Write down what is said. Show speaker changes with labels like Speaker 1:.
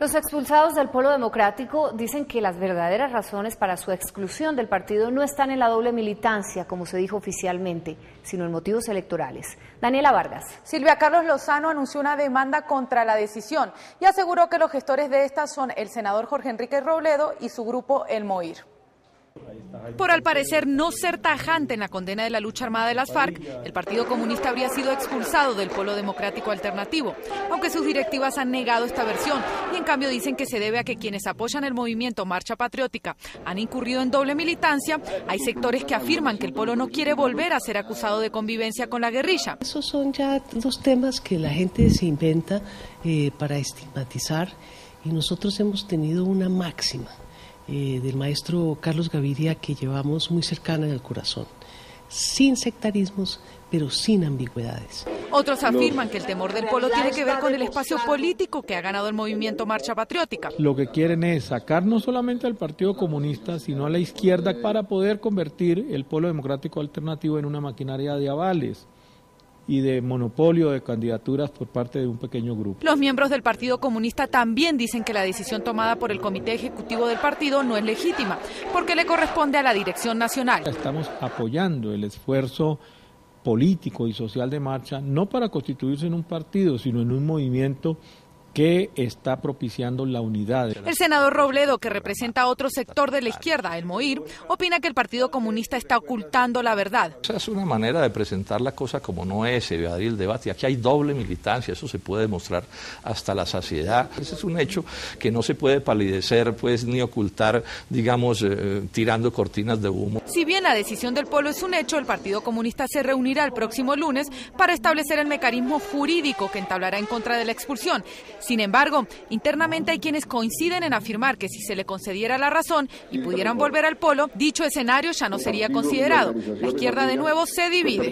Speaker 1: Los expulsados del Polo Democrático dicen que las verdaderas razones para su exclusión del partido no están en la doble militancia, como se dijo oficialmente, sino en motivos electorales. Daniela Vargas.
Speaker 2: Silvia Carlos Lozano anunció una demanda contra la decisión y aseguró que los gestores de esta son el senador Jorge Enrique Robledo y su grupo El Moir.
Speaker 3: Por al parecer no ser tajante en la condena de la lucha armada de las FARC, el Partido Comunista habría sido expulsado del Polo Democrático Alternativo, aunque sus directivas han negado esta versión y en cambio dicen que se debe a que quienes apoyan el movimiento Marcha Patriótica han incurrido en doble militancia, hay sectores que afirman que el Polo no quiere volver a ser acusado de convivencia con la guerrilla.
Speaker 4: Esos son ya dos temas que la gente se inventa eh, para estigmatizar y nosotros hemos tenido una máxima eh, del maestro Carlos Gaviria que llevamos muy cercana en el corazón, sin sectarismos, pero sin ambigüedades.
Speaker 3: Otros afirman que el temor del polo tiene que ver con el espacio político que ha ganado el movimiento Marcha Patriótica.
Speaker 5: Lo que quieren es sacar no solamente al Partido Comunista, sino a la izquierda para poder convertir el polo democrático alternativo en una maquinaria de avales y de monopolio de candidaturas por parte de un pequeño grupo.
Speaker 3: Los miembros del Partido Comunista también dicen que la decisión tomada por el Comité Ejecutivo del partido no es legítima, porque le corresponde a la Dirección Nacional.
Speaker 5: Estamos apoyando el esfuerzo político y social de marcha, no para constituirse en un partido, sino en un movimiento que está propiciando la unidad.
Speaker 3: El senador Robledo, que representa a otro sector de la izquierda, el MOIR, opina que el Partido Comunista está ocultando la verdad.
Speaker 6: Esa es una manera de presentar la cosa como no es, evadir el debate. Aquí hay doble militancia, eso se puede demostrar hasta la saciedad. Ese es un hecho que no se puede palidecer pues, ni ocultar, digamos, eh, tirando cortinas de humo.
Speaker 3: Si bien la decisión del pueblo es un hecho, el Partido Comunista se reunirá el próximo lunes para establecer el mecanismo jurídico que entablará en contra de la expulsión. Sin embargo, internamente hay quienes coinciden en afirmar que si se le concediera la razón y pudieran volver al polo, dicho escenario ya no sería considerado. La izquierda de nuevo se divide.